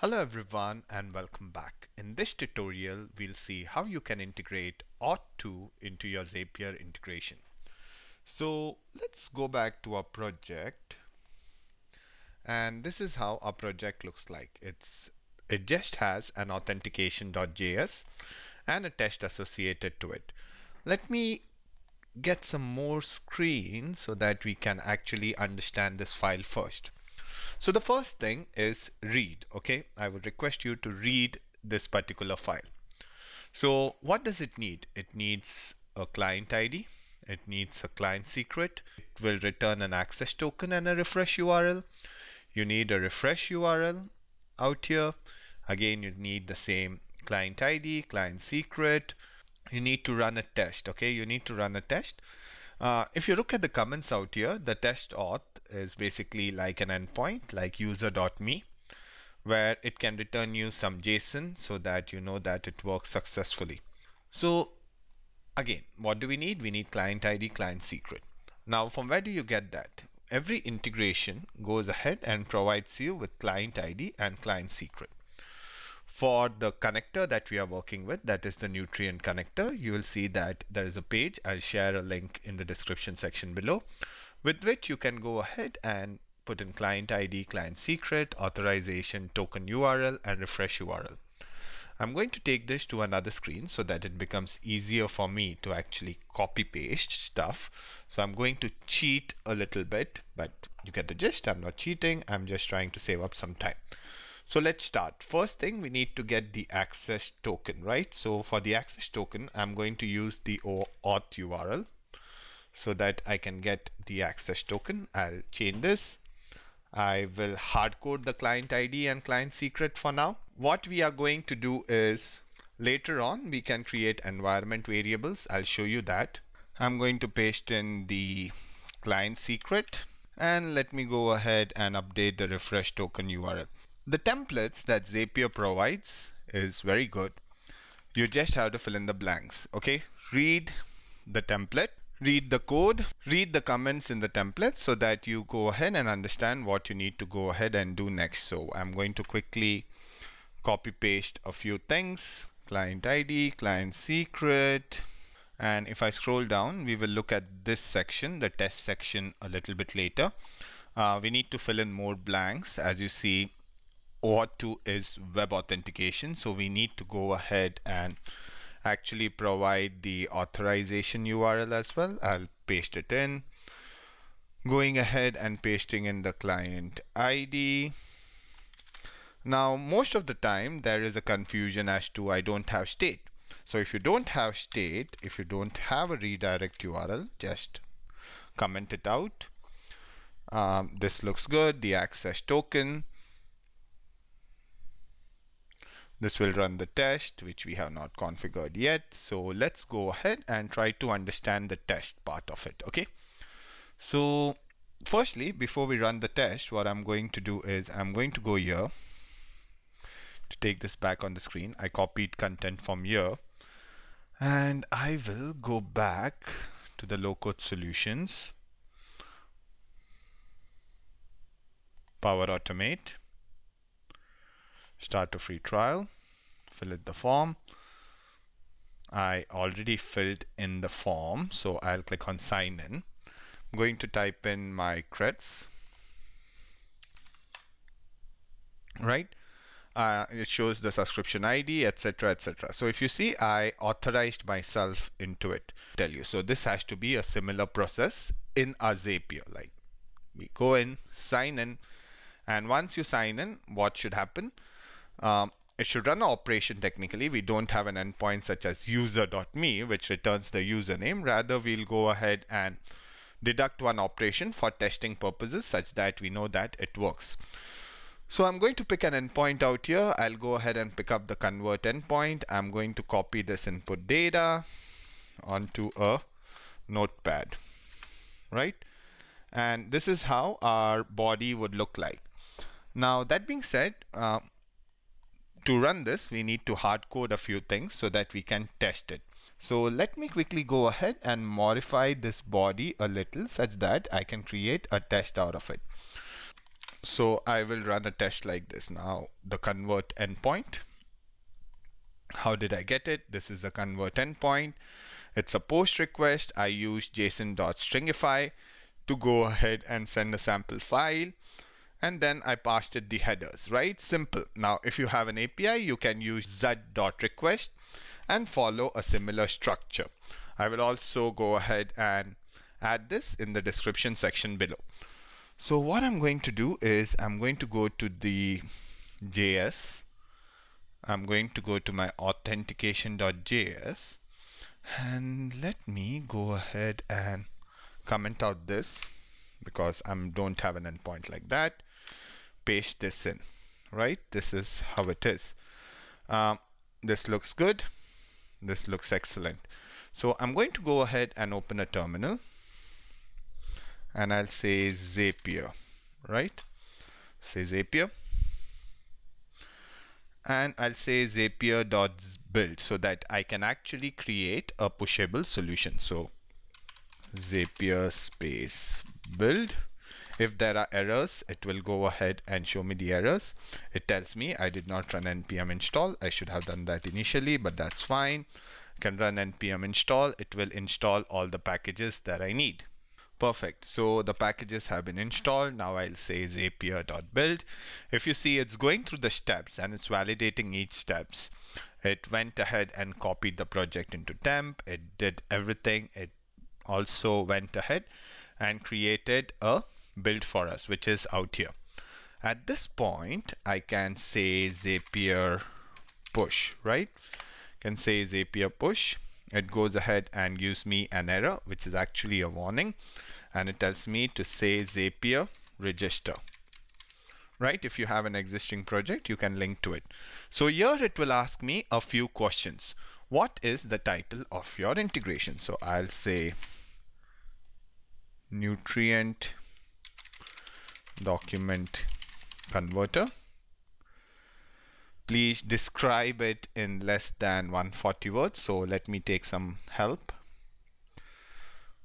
Hello everyone and welcome back. In this tutorial, we'll see how you can integrate OAuth2 into your Zapier integration. So let's go back to our project. And this is how our project looks like. It's It just has an authentication.js and a test associated to it. Let me get some more screen so that we can actually understand this file first. So the first thing is read, okay? I would request you to read this particular file. So what does it need? It needs a client ID, it needs a client secret, it will return an access token and a refresh URL. You need a refresh URL out here. Again, you need the same client ID, client secret. You need to run a test, okay? You need to run a test. Uh, if you look at the comments out here, the test auth is basically like an endpoint like user.me where it can return you some JSON so that you know that it works successfully. So again, what do we need? We need client ID, client secret. Now from where do you get that? Every integration goes ahead and provides you with client ID and client secret. For the connector that we are working with, that is the Nutrient connector, you will see that there is a page. I'll share a link in the description section below with which you can go ahead and put in client ID, client secret, authorization, token URL, and refresh URL. I'm going to take this to another screen so that it becomes easier for me to actually copy paste stuff. So I'm going to cheat a little bit, but you get the gist. I'm not cheating. I'm just trying to save up some time. So let's start. First thing, we need to get the access token, right? So for the access token, I'm going to use the auth URL so that I can get the access token. I'll change this. I will hardcode the client ID and client secret for now. What we are going to do is later on, we can create environment variables. I'll show you that. I'm going to paste in the client secret and let me go ahead and update the refresh token URL. The templates that Zapier provides is very good. You just have to fill in the blanks. Okay, read the template, read the code, read the comments in the template so that you go ahead and understand what you need to go ahead and do next. So I'm going to quickly copy paste a few things, client ID, client secret, and if I scroll down, we will look at this section, the test section a little bit later. Uh, we need to fill in more blanks. As you see, OAuth2 is web authentication. So we need to go ahead and actually provide the authorization URL as well. I'll paste it in. Going ahead and pasting in the client ID. Now, most of the time there is a confusion as to I don't have state. So if you don't have state, if you don't have a redirect URL, just comment it out. Um, this looks good. The access token This will run the test, which we have not configured yet. So let's go ahead and try to understand the test part of it. Okay. So firstly, before we run the test, what I'm going to do is I'm going to go here to take this back on the screen. I copied content from here and I will go back to the low code solutions, Power Automate, start a free trial, fill in the form. I already filled in the form, so I'll click on sign in. I'm going to type in my creds. Right? Uh, it shows the subscription ID, etc., etc. So if you see, I authorized myself into it. Tell you. So this has to be a similar process in our Zapier. Like we go in, sign in, and once you sign in, what should happen? Um, it should run an operation technically. We don't have an endpoint such as user.me, which returns the username. Rather, we'll go ahead and deduct one operation for testing purposes such that we know that it works. So I'm going to pick an endpoint out here. I'll go ahead and pick up the convert endpoint. I'm going to copy this input data onto a notepad, right? And this is how our body would look like. Now, that being said, uh, to run this, we need to hard code a few things so that we can test it. So let me quickly go ahead and modify this body a little such that I can create a test out of it. So I will run a test like this now. The convert endpoint. How did I get it? This is the convert endpoint. It's a post request. I use json.stringify to go ahead and send a sample file and then I passed it the headers, right? Simple. Now, if you have an API, you can use z.request and follow a similar structure. I will also go ahead and add this in the description section below. So what I'm going to do is I'm going to go to the JS. I'm going to go to my authentication.js and let me go ahead and comment out this because I don't have an endpoint like that. Paste this in, right? This is how it is. Um, this looks good. This looks excellent. So I'm going to go ahead and open a terminal and I'll say Zapier, right? Say Zapier. And I'll say Zapier.build so that I can actually create a pushable solution. So Zapier space build. If there are errors, it will go ahead and show me the errors. It tells me I did not run npm install. I should have done that initially, but that's fine. I can run npm install. It will install all the packages that I need. Perfect. So the packages have been installed. Now I'll say zapier.build. If you see it's going through the steps and it's validating each steps. It went ahead and copied the project into temp. It did everything. It also went ahead and created a build for us, which is out here. At this point, I can say Zapier push, right? Can say Zapier push. It goes ahead and gives me an error which is actually a warning. And it tells me to say Zapier register. Right? If you have an existing project you can link to it. So here it will ask me a few questions. What is the title of your integration? So I'll say nutrient document converter please describe it in less than 140 words. So let me take some help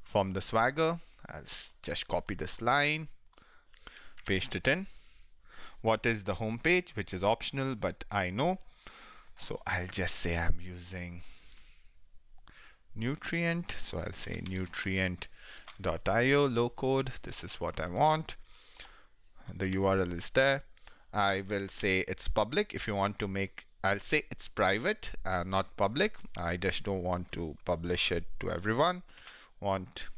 from the Swagger. I'll just copy this line, paste it in. What is the home page, which is optional, but I know. So I'll just say I'm using nutrient. So I'll say nutrient.io low code. This is what I want. The URL is there. I will say it's public. If you want to make I'll say it's private uh, not public. I just don't want to publish it to everyone. Want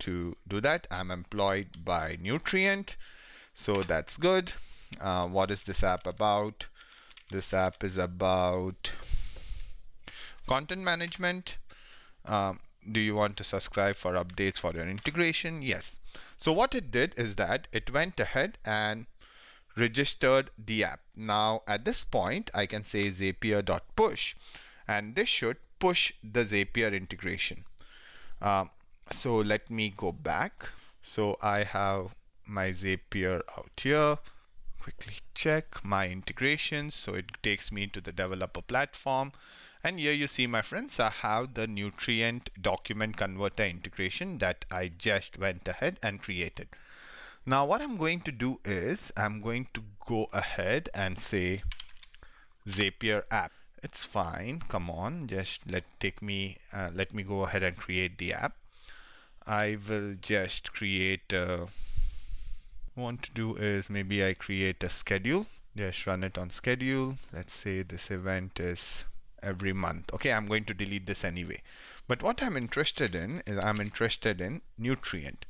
to do that. I'm employed by Nutrient so that's good. Uh, what is this app about? This app is about content management. Um, do you want to subscribe for updates for your integration yes so what it did is that it went ahead and registered the app. Now at this point, I can say zapier.push and this should push the Zapier integration. Um, so let me go back. So I have my Zapier out here. Quickly check my integrations. So it takes me to the developer platform. And here you see, my friends, I have the Nutrient document converter integration that I just went ahead and created. Now what I'm going to do is I'm going to go ahead and say Zapier app. It's fine. Come on, just let take me uh, let me go ahead and create the app. I will just create a, want to do is maybe I create a schedule. Just run it on schedule. Let's say this event is every month. Okay, I'm going to delete this anyway. But what I'm interested in is I'm interested in nutrient.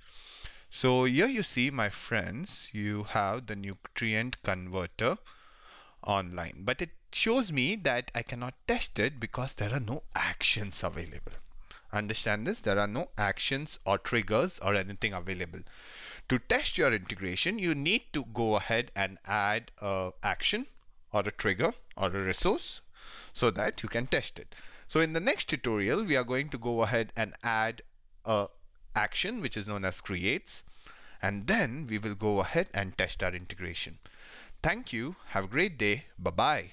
So here you see my friends, you have the nutrient converter online, but it shows me that I cannot test it because there are no actions available. Understand this? There are no actions or triggers or anything available. To test your integration, you need to go ahead and add a action or a trigger or a resource so that you can test it. So in the next tutorial, we are going to go ahead and add a action which is known as creates and then we will go ahead and test our integration. Thank you. Have a great day. Bye bye.